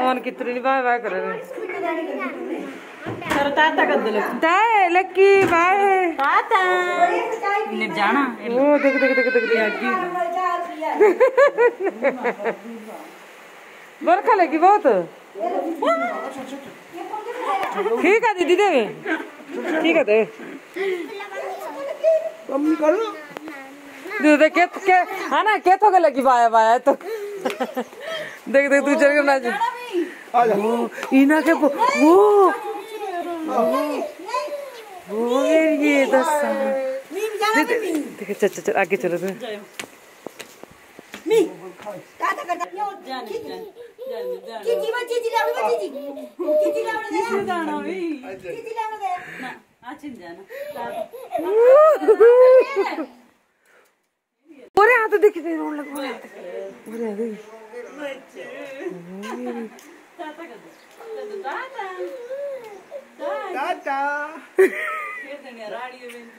ಅವನ್ ಕಿತ್ರಿ ಬಾಯ್ ಬಾಯ್ ಕರ ಸರ್ ತಾತ ಕದ್ದಲು ದೇ ಲಕ್ಕಿ ಬಾಯ್ ತಾತ ಇಲ್ಲಿ ಜಾಣ ಓ ದಿಗ್ देख देख ದಿಗ್ ಅಕ್ಕಿ बरखा लगी बहुत ठीक है दीदी देवे ठीक है दे कम करो दीदी देख के हाँ ना केतो के लगी बाय बाय तो देख देख तू चल के ना इना के वो वो वो ये दस देख चल चल चल आगे चलो तुम ओरे हाथ देख दे रोड लग ओरे अरे Tata.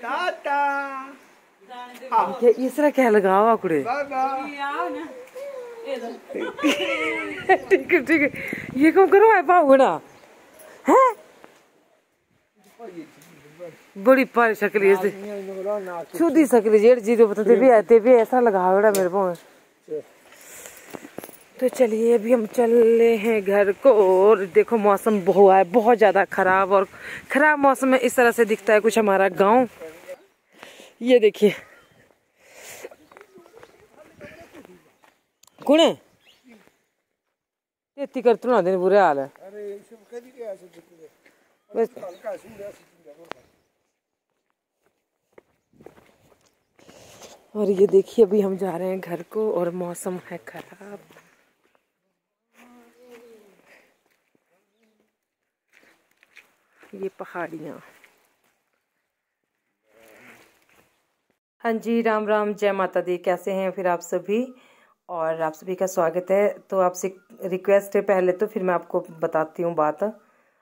Tata. ये इसरा क्या लगावा कुड़े Baba. ठीक है ठीक है ये कौन करो है पाऊ ना है बड़ी पारी शक्ल है छुदी शक्ल जेड़ जी तो बताते भी आते भी ऐसा लगा बड़ा मेरे में। तो चलिए अभी हम चल रहे हैं घर को और देखो मौसम हुआ है बहुत ज़्यादा खराब और खराब मौसम में इस तरह से दिखता है कुछ हमारा गाँव। ये देखिए। कौन है? इतनी कर तू ना दिन बुरे हाल है। बस। और ये देखिए अभी हम जा रहे हैं घर को और मौसम है खराब। ये पहाड़ियाँ। हाँ जी, राम राम, जय माता दी। कैसे हैं फिर आप सभी? और आप सभी का स्वागत है। तो आपसे रिक्वेस्ट है पहले तो फिर मैं आपको बताती हूँ बात।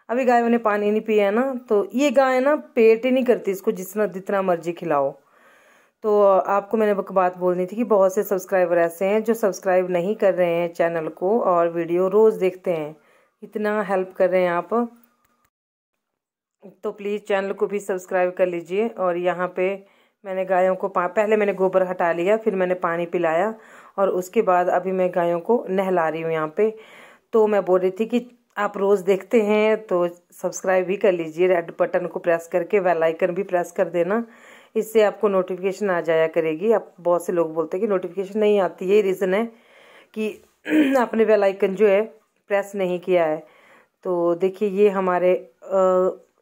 अभी गायों ने पानी नहीं पिया ना तो ये गाय ना पेट ही नहीं करती इसको जितना जितना मर्ज़ी खिलाओ। तो आपको मैंने बात बोलनी थी कि बहुत से सब्सक्राइबर ऐसे हैं जो सब्सक्राइब नहीं कर रहे हैं चैनल को और वीडियो रोज़ देखते हैं। इतना हेल्प कर रहे हैं आप। तो प्लीज़ चैनल को भी सब्सक्राइब कर लीजिए और यहाँ पे मैंने गायों को पहले मैंने गोबर हटा लिया, फिर मैंने पानी पिलाया और उसके बाद अभी मैं गायों को नहला रही हूँ यहाँ पे। तो मैं बोल रही थी कि आप रोज़ देखते हैं तो सब्सक्राइब भी कर लीजिए रेड बटन को प्रेस करके बेल आइकन भी प्रेस कर देना। इससे आपको नोटिफिकेशन आ जाया करेगी। आप, बहुत से लोग बोलते हैं कि नोटिफिकेशन नहीं आती, यही रीज़न है कि आपने बेल आइकन जो है प्रेस नहीं किया है। तो देखिए, ये हमारे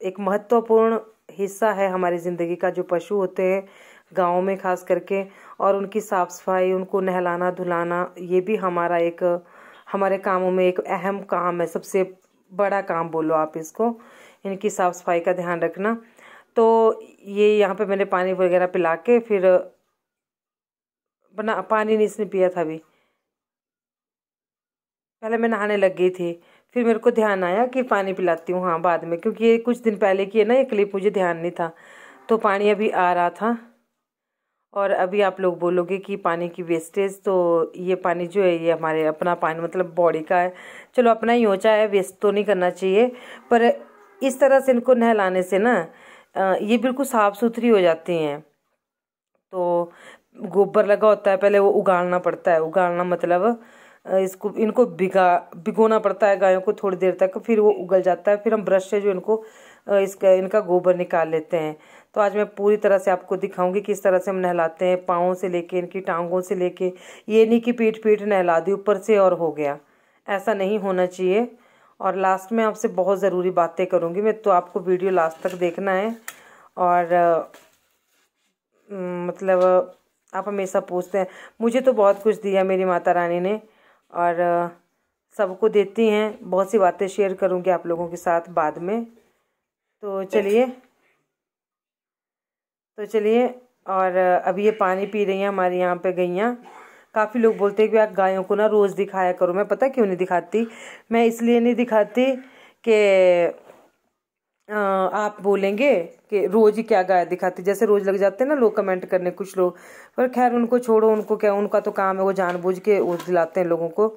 एक महत्वपूर्ण हिस्सा है हमारी ज़िंदगी का, जो पशु होते हैं गाँव में खास करके, और उनकी साफ़ सफ़ाई उनको नहलाना धुलाना, ये भी हमारा एक, हमारे कामों में एक अहम काम है, सबसे बड़ा काम बोलो आप इसको, इनकी साफ़ सफ़ाई का ध्यान रखना। तो ये यहाँ पे मैंने पानी वगैरह पिला के फिर बना, पानी नहीं इसने पिया था अभी। पहले मैं नहाने लग गई थी। फिर मेरे को ध्यान आया कि पानी पिलाती हूँ हाँ बाद में, क्योंकि ये कुछ दिन पहले की है ना, ये क्लिप, मुझे ध्यान नहीं था। तो पानी अभी आ रहा था। और अभी आप लोग बोलोगे कि पानी की वेस्टेज तो ये पानी जो है, ये हमारे अपना पानी मतलब बॉडी का है। चलो, अपना ही हो है वेस्ट तो नहीं करना चाहिए। पर इस तरह से इनको नहलाने से ना ये बिल्कुल साफ़ सुथरी हो जाती हैं। तो गोबर लगा होता है, पहले वो उगाड़ना पड़ता है। उगाड़ना मतलब इसको, इनको भिगा, भिगोना पड़ता है गायों को थोड़ी देर तक, फिर वो उगल जाता है, फिर हम ब्रश से जो इनको इसका, इनका गोबर निकाल लेते हैं। तो आज मैं पूरी तरह से आपको दिखाऊँगी किस तरह से हम नहलाते हैं, पाँव से लेके, इनकी टांगों से लेके, ये नहीं कि पीठ पीठ नहला दी, ऊपर से और हो गया। ऐसा नहीं होना चाहिए। और लास्ट में आपसे बहुत ज़रूरी बातें करूँगी। मैं तो आपको वीडियो लास्ट तक देखना है। और मतलब आप हमेशा पूछते हैं, मुझे तो बहुत कुछ दिया मेरी माता रानी ने। और सबको देती हैं। बहुत सी बातें शेयर करूँगी आप लोगों के साथ बाद में। तो चलिए। तो चलिए, और, अभी ये पानी पी रही हैं हमारे यहाँ पे गैयाँ काफ़ी लोग बोलते हैं कि आप गायों को ना रोज़ दिखाया करो। मैं पता क्यों नहीं दिखाती? मैं इसलिए नहीं दिखाती कि आप बोलेंगे कि रोज़ ही क्या गाय दिखाते, जैसे रोज़ लग जाते हैं ना, लोग कमेंट करने, कुछ लोग। पर खैर उनको छोड़ो, उनको क्या, उनका तो काम है, वो जानबूझ के वो दिलाते हैं लोगों को।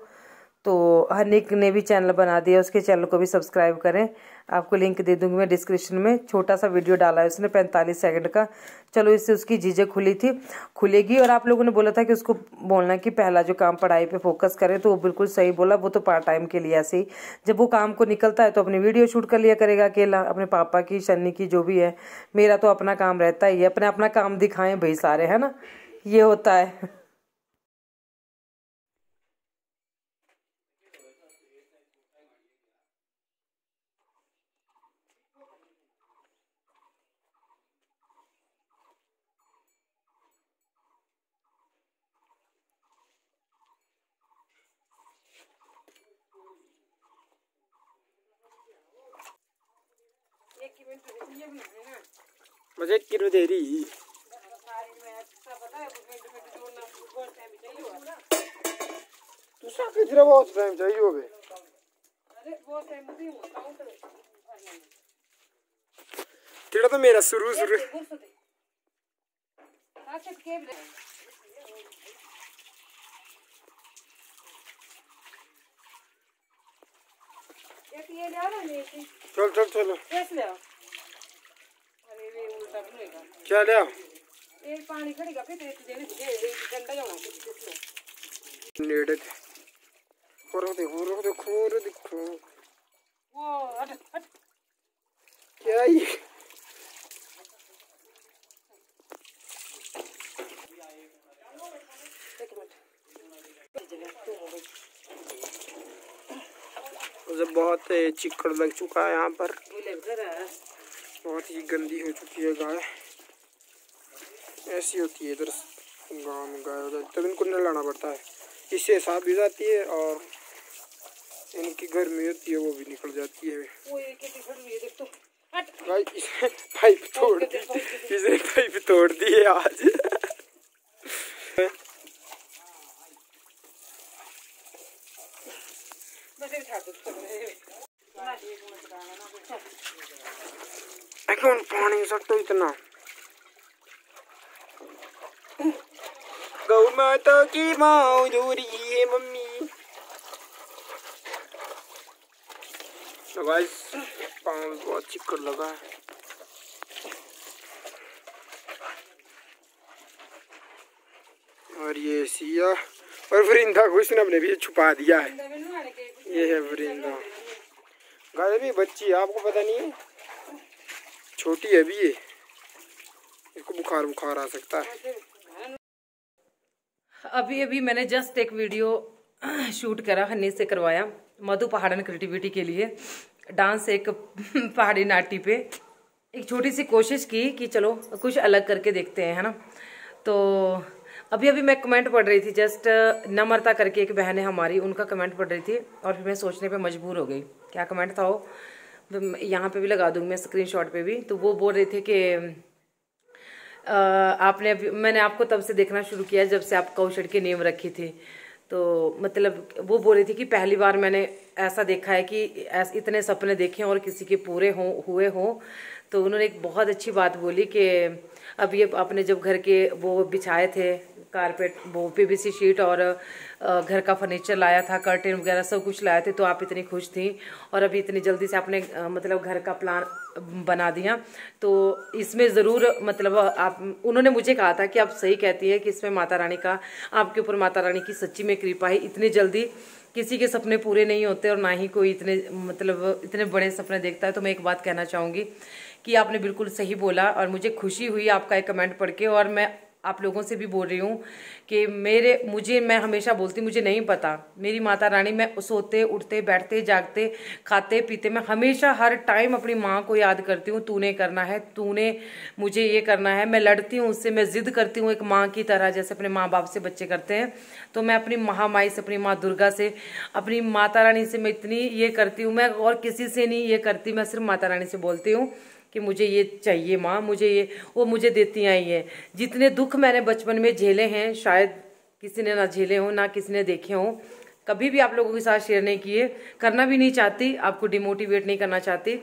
तो हनिक ने भी चैनल बना दिया, उसके चैनल को भी सब्सक्राइब करें। आपको लिंक दे दूँगी मैं डिस्क्रिप्शन में। छोटा सा वीडियो डाला है उसने, पैंतालीस सेकंड का। चलो, इससे उसकी झिझक खुली थी, खुलेगी। और आप लोगों ने बोला था कि उसको बोलना कि पहला जो काम पढ़ाई पे फोकस करें तो वो बिल्कुल सही बोला। वो तो पार्ट टाइम के लिए ऐसे ही। जब वो काम को निकलता है तो अपनी वीडियो शूट कर लिया करेगा अकेला। अपने पापा की शन्नी की, जो भी है। मेरा तो अपना काम रहता ही है। अपने अपना काम दिखाएँ भाई सारे, है ना? ये होता है। एक किलो दे रही तू सा किधर बहुत टाइम चाहिए होगे तेरा तो मेरा शुरू शुरू चल चल चलो क्या ले पानी खड़ेगा फिर डंडा जाना नेड़े थे। और देखो और देखो और देखो वो हट हट। क्या ये? एक मिनट। मुझे बहुत चिक्कड़ लग चुका है यहाँ पर। बहुत ही गंदी हो चुकी है गाय। ऐसी होती है इधर गाँव में गाय हो तब इनको नहलाना पड़ता है। इससे साफ़ भी जाती है और इनकी गर्मी होती है वो भी निकल जाती है। भाई पाइप तोड़ दी। इसने पाइप तोड़ दी है आज। बस ये उठा कौन पानी सकते इतना। गौ माता की मौजूरी है मम्मी। तो बहुत चिक्कड़ लगा है। और ये सिया और वृंदा को इसने अपने भी छुपा दिया है। ये है वृंदा। गाय भी बच्ची, आपको पता नहीं है? छोटी है अभी ये। इसको बुखार बुखार आ सकता है। अभी अभी मैंने जस्ट एक वीडियो शूट करा हनी से करवाया, मधु पहाड़न क्रिएटिविटी के लिए। डांस एक पहाड़ी नाटी पे। एक छोटी सी कोशिश की कि चलो, कुछ अलग करके देखते हैं, है ना? तो अभी अभी मैं कमेंट पढ़ रही थी जस्ट नम्रता करके एक बहन है हमारी, उनका कमेंट पढ़ रही थी, और फिर मैं सोचने पे मजबूर हो गई। क्या कमेंट था वो? यहाँ पे भी लगा दूँगी मैं स्क्रीनशॉट पे भी। तो वो बोल रहे थे कि आपने अभी, मैंने आपको तब से देखना शुरू किया जब से आप कौशल की नींव रखी थी। तो मतलब वो बोल रही थी कि पहली बार मैंने ऐसा देखा है कि इतने सपने देखे और किसी के पूरे हों, हुए हों। तो उन्होंने एक बहुत अच्छी बात बोली कि अब ये आपने जब घर के वो बिछाए थे, कारपेट, वो पीवीसी शीट और घर का फर्नीचर लाया था कर्टेन वगैरह सब कुछ लाए थे तो आप इतनी खुश थी और अभी इतनी जल्दी से आपने मतलब घर का प्लान बना दिया। तो इसमें ज़रूर मतलब आप, उन्होंने मुझे कहा था कि आप सही कहती है कि इसमें माता रानी का, आपके ऊपर माता रानी की सच्ची में कृपा है। इतनी जल्दी किसी के सपने पूरे नहीं होते और ना ही कोई इतने मतलब इतने बड़े सपने देखता है। तो मैं एक बात कहना चाहूँगी कि आपने बिल्कुल सही बोला और मुझे खुशी हुई आपका एक कमेंट पढ़ के और मैं आप लोगों से भी बोल रही हूँ कि मेरे, मुझे, मैं हमेशा बोलती, मुझे नहीं पता। मेरी माता रानी, मैं सोते, उठते, बैठते, जागते, खाते, पीते, मैं हमेशा हर टाइम अपनी माँ को याद करती हूँ, तूने करना है, तूने मुझे ये करना है। मैं लड़ती हूँ उससे, मैं जिद करती हूँ एक माँ की तरह, जैसे अपने माँ बाप से बच्चे करते हैं। तो मैं अपनी महामाई से, अपनी माँ दुर्गा से, अपनी माता रानी से मैं इतनी ये करती हूँ, मैं और किसी से नहीं ये करती, मैं सिर्फ़ माता रानी से बोलती हूँ। कि मुझे ये चाहिए माँ मुझे ये वो मुझे देती आई है। जितने दुख मैंने बचपन में झेले हैं शायद किसी ने ना झेले हों ना किसी ने देखे हों कभी भी आप लोगों के साथ शेयर नहीं किए करना भी नहीं चाहती आपको डिमोटिवेट नहीं करना चाहती।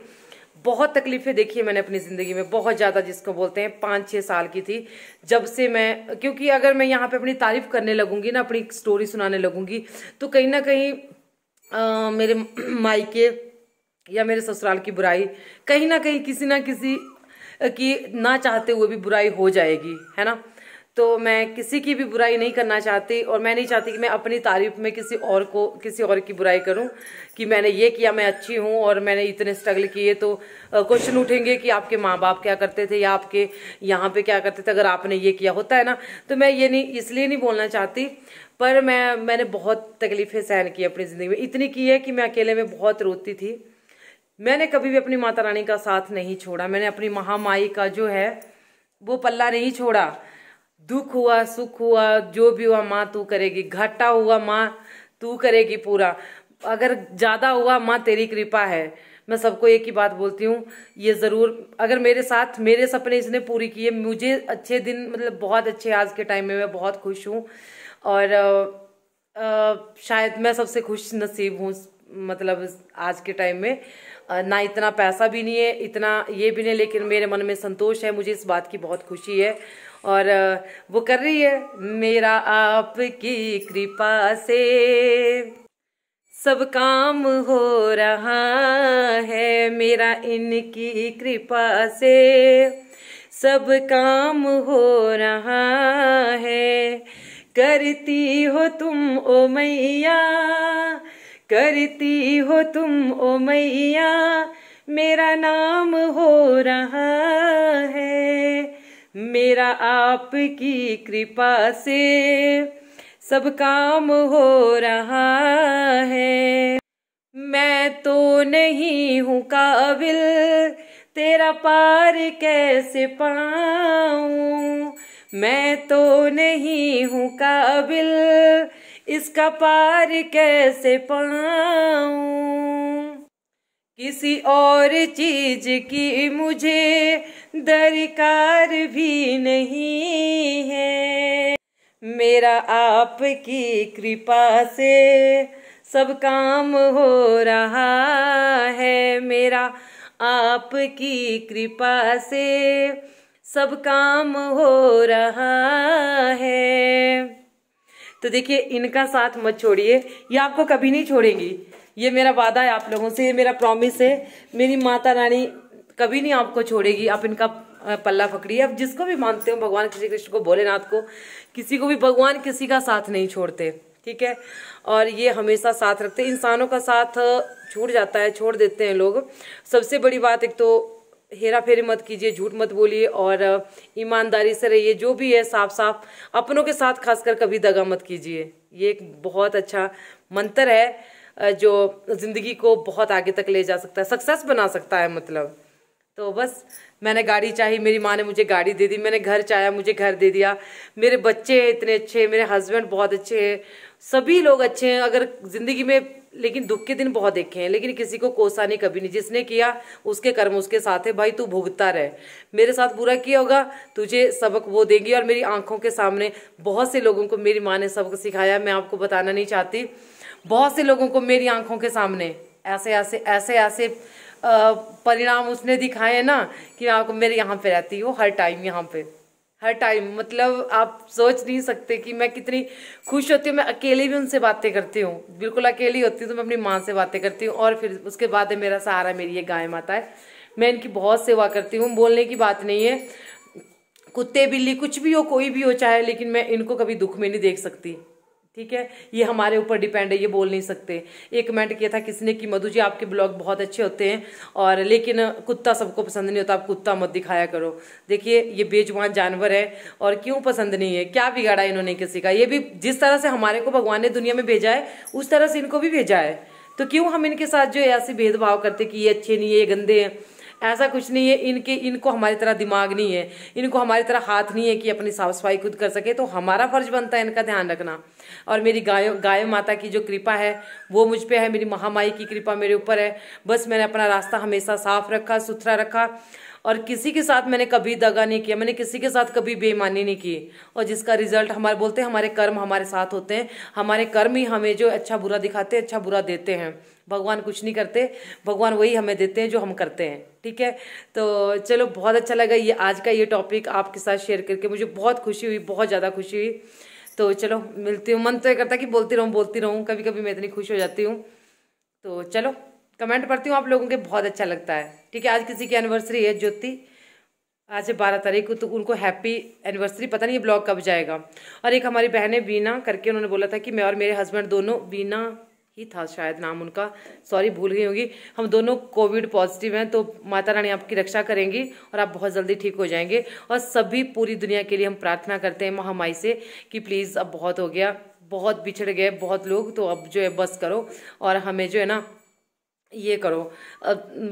बहुत तकलीफें देखी है मैंने अपनी ज़िंदगी में बहुत ज़्यादा जिसको बोलते हैं पाँच छः साल की थी जब से मैं क्योंकि अगर मैं यहाँ पे अपनी तारीफ़ करने लगूँगी ना अपनी स्टोरी सुनाने लगूँगी तो कहीं ना कहीं अ, मेरे मायके या मेरे ससुराल की बुराई, कहीं ना कहीं किसी ना किसी की ना चाहते हुए भी बुराई हो जाएगी, है ना? तो मैं किसी की भी बुराई नहीं करना चाहती और मैं नहीं चाहती कि मैं अपनी तारीफ़ में किसी और को, किसी और की बुराई करूँ, कि मैंने ये किया, मैं अच्छी हूँ और मैंने इतने स्ट्रगल किए तो क्वेश्चन उठेंगे कि आपके माँ बाप क्या करते थे या आपके यहाँ पे क्या करते थे अगर आपने ये किया होता है ना? तो मैं ये नहीं, इसलिए नहीं बोलना चाहती, पर मैं, मैंने बहुत तकलीफें सहन की अपनी ज़िंदगी में। इतनी की है कि मैं अकेले में बहुत रोती थी। मैंने कभी भी अपनी माता रानी का साथ नहीं छोड़ा। मैंने अपनी महामाई का जो है वो पल्ला नहीं छोड़ा। दुख हुआ सुख हुआ जो भी हुआ माँ तू करेगी। घाटा हुआ माँ तू करेगी पूरा। अगर ज़्यादा हुआ माँ तेरी कृपा है। मैं सबको एक ही बात बोलती हूँ ये ज़रूर अगर मेरे साथ मेरे सपने इसने पूरी किए मुझे अच्छे दिन मतलब बहुत अच्छे आज के टाइम में मैं बहुत खुश हूँ। और अ, अ, शायद मैं सबसे खुश नसीब हूँ मतलब आज के टाइम में। ना इतना पैसा भी नहीं है, इतना ये भी नहीं, लेकिन मेरे मन में संतोष है, मुझे इस बात की बहुत खुशी है। और वो कर रही है, मेरा आपकी कृपा से। सब काम हो रहा है, मेरा इनकी कृपा से। सब काम हो रहा है, करती हो तुम ओ मैया। करती हो तुम, ओ मैया, मेरा नाम हो रहा है। मेरा आपकी कृपा से सब काम हो रहा है। मैं तो नहीं हूँ काबिल, तेरा पार कैसे पाऊँ? मैं तो नहीं हूँ काबिल इसका पार कैसे पाऊँ? किसी और चीज़ की मुझे दरकार भी नहीं है। मेरा आपकी कृपा से सब काम हो रहा है। मेरा आपकी कृपा से सब काम हो रहा है। तो देखिए, इनका साथ मत छोड़िए। ये आपको कभी नहीं छोड़ेंगी। ये मेरा वादा है आप लोगों से, ये मेरा प्रॉमिस है। मेरी माता रानी कभी नहीं आपको छोड़ेगी। आप इनका पल्ला पकड़िए। अब जिसको भी मानते हो, भगवान श्री कृष्ण को, भोलेनाथ को, किसी को भी, भगवान किसी का साथ नहीं छोड़ते, ठीक है? और ये हमेशा साथ रखते इंसानों का साथ छूट जाता है, छोड़ देते हैं लोग। सबसे बड़ी बात एक तो हेरा फेरी मत कीजिए, झूठ मत बोलिए और ईमानदारी से रहिए, जो भी है साफ़ साफ़ अपनों के साथ खासकर कभी दगा मत कीजिए। ये एक बहुत अच्छा मंत्र है जो ज़िंदगी को बहुत आगे तक ले जा सकता है, सक्सेस बना सकता है मतलब। तो बस, मैंने गाड़ी चाहिए मेरी माँ ने मुझे गाड़ी दे दी, मैंने घर चाहा मुझे घर दे दिया। मेरे बच्चे इतने अच्छे मेरे हस्बैंड बहुत अच्छे हैं सभी लोग अच्छे हैं, अगर ज़िंदगी में, लेकिन दुख के दिन बहुत देखे हैं। लेकिन किसी को कोसा नहीं, कभी नहीं। जिसने किया, उसके कर्म उसके साथ है। भाई, तू भुगता रहे। मेरे साथ बुरा किया होगा, तुझे सबक वो देंगी। और मेरी आँखों के सामने बहुत से लोगों को मेरी माँ ने सबक सिखाया। मैं आपको बताना नहीं चाहती। बहुत से लोगों को मेरी आँखों के सामने ऐसे ऐसे ऐसे ऐसे परिणाम उसने दिखाए ना, कि आपको, मेरे यहाँ पे रहती हो, हर टाइम यहाँ पे। हर टाइम मतलब आप सोच नहीं सकते कि मैं कितनी खुश होती हूँ, मैं अकेले भी उनसे बातें करती हूँ। बिल्कुल अकेली होती हूँ तो मैं अपनी माँ से बातें करती हूँ और फिर उसके बाद है मेरा सहारा, मेरी ये गाय माता है। मैं इनकी बहुत सेवा करती हूँ, बोलने की बात नहीं है। कुत्ते बिल्ली कुछ भी हो, कोई भी हो, चाहे, लेकिन मैं इनको कभी दुख में नहीं देख सकती। ठीक है? ये हमारे ऊपर डिपेंड है, ये बोल नहीं सकते। एक कमेंट किया था किसने कि मधु जी, आपके ब्लॉग बहुत अच्छे होते हैं और लेकिन कुत्ता सबको पसंद नहीं होता, आप कुत्ता मत दिखाया करो। देखिए, ये बेजुबान जानवर है और क्यों पसंद नहीं है? क्या बिगाड़ा इन्होंने किसी का? ये भी जिस तरह से हमारे को भगवान ने दुनिया में भेजा है, उस तरह से इनको भी भेजा है। तो क्यों हम इनके साथ जो है ऐसे भेदभाव करते कि ये अच्छे नहीं है, ये गंदे हैं? ऐसा कुछ नहीं है, इनके, इनको हमारी तरह दिमाग नहीं है, इनको हमारी तरह हाथ नहीं है कि अपनी साफ़ सफ़ाई खुद कर सके तो हमारा फ़र्ज़ बनता है इनका ध्यान रखना। और मेरी गाय गाय माता की जो कृपा है, वो मुझ पर है, मेरी महामाई की कृपा मेरे ऊपर है। बस मैंने अपना रास्ता हमेशा साफ़ रखा, सुथरा रखा। और किसी के साथ मैंने कभी दगा नहीं किया, मैंने किसी के साथ कभी बेईमानी नहीं की। और जिसका रिज़ल्ट हमारे, बोलते हैं, हमारे कर्म हमारे साथ होते हैं, हमारे कर्म ही हमें जो अच्छा बुरा दिखाते हैं अच्छा बुरा देते हैं। भगवान कुछ नहीं करते, भगवान वही हमें देते हैं जो हम करते हैं, ठीक है? तो चलो, बहुत अच्छा लगा ये, आज का ये टॉपिक आपके साथ शेयर करके, मुझे बहुत खुशी हुई, बहुत ज़्यादा खुशी हुई। तो चलो, मिलती हूँ, मन तो करता कि बोलती रहूँ बोलती रहूँ कभी कभी मैं इतनी खुश हो जाती हूँ। तो चलो कमेंट पढ़ती हूँ, आप लोगों के बहुत अच्छा लगता है। ठीक है, आज किसी की एनिवर्सरी है, ज्योति। आज है बारह तारीख को तो उनको हैप्पी एनिवर्सरी पता नहीं ये ब्लॉग कब जाएगा। और एक हमारी बहन है वीना करके, उन्होंने बोला था कि मैं और मेरे हस्बैंड दोनों वीना ही था शायद नाम उनका सॉरी भूल गई होगी, हम दोनों कोविड पॉजिटिव हैं तो माता रानी आपकी रक्षा करेंगी और आप बहुत जल्दी ठीक हो जाएँगे। और सभी पूरी दुनिया के लिए हम प्रार्थना करते हैं महामारी से कि प्लीज़ अब बहुत हो गया, बहुत बिछड़ गए बहुत लोग तो अब जो है बस करो और हमें जो है ना ये करो।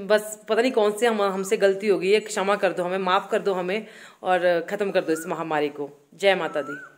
बस पता नहीं कौन से हम, हमसे गलती होगी ये क्षमा कर दो हमें, माफ़ कर दो हमें और ख़त्म कर दो इस महामारी को। जय माता दी।